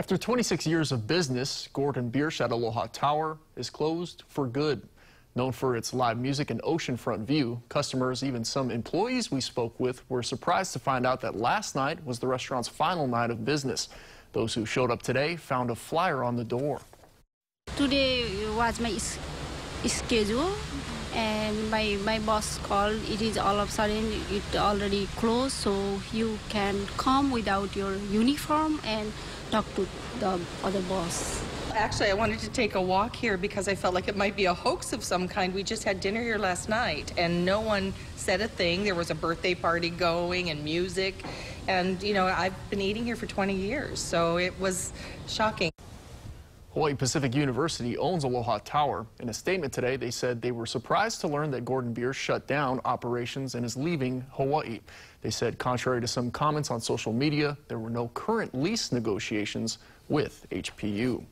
After 26 years of business, Gordon Biersch at Aloha Tower is closed for good. Known for its live music and oceanfront view, customers, even some employees we spoke with, were surprised to find out that last night was the restaurant's final night of business. Those who showed up today found a flyer on the door. Today was my schedule, and my, my boss called. It is all of a sudden it already closed, so you can come without your uniform and talk to the other boss. Actually, I wanted to take a walk here because I felt like it might be a hoax of some kind. We just had dinner here last night and no one said a thing. There was a birthday party going and music. And, you know, I've been eating here for 20 years, so it was shocking. Hawaii Pacific University owns Aloha Tower. In a statement today, they said they were surprised to learn that Gordon Biersch shut down operations and is leaving Hawaii. They said, contrary to some comments on social media, there were no current lease negotiations with HPU.